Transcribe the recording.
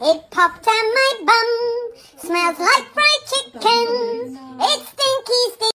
It popped on my bum. Smells like